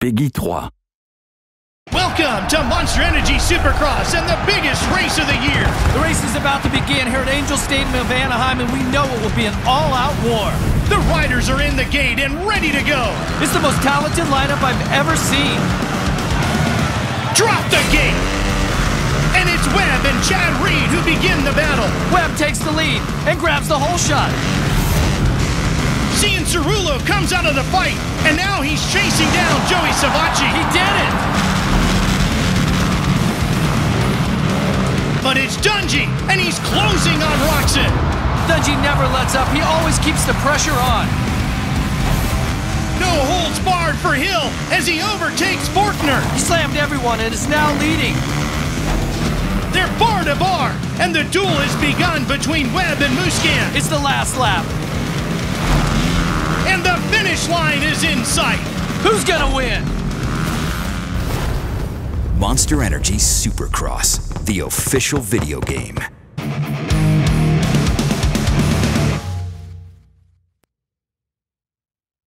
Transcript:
PEGI 3. Welcome to Monster Energy Supercross and the biggest race of the year. The race is about to begin here at Angel Stadium of Anaheim, and we know it will be an all-out war. The riders are in the gate and ready to go. It's the most talented lineup I've ever seen. Drop the gate! And it's Webb and Chad Reed who begin the battle. Webb takes the lead and grabs the whole shot. Cian Cirulo comes out of the fight, and now he's chasing Dungey, and he's closing on Roczen. Dungey never lets up. He always keeps the pressure on. No holds barred for Hill as he overtakes Forkner. He slammed everyone and is now leading. They're bar to bar, and the duel has begun between Webb and Musquin. It's the last lap. And the finish line is in sight. Who's gonna win? Monster Energy Supercross, the official video game.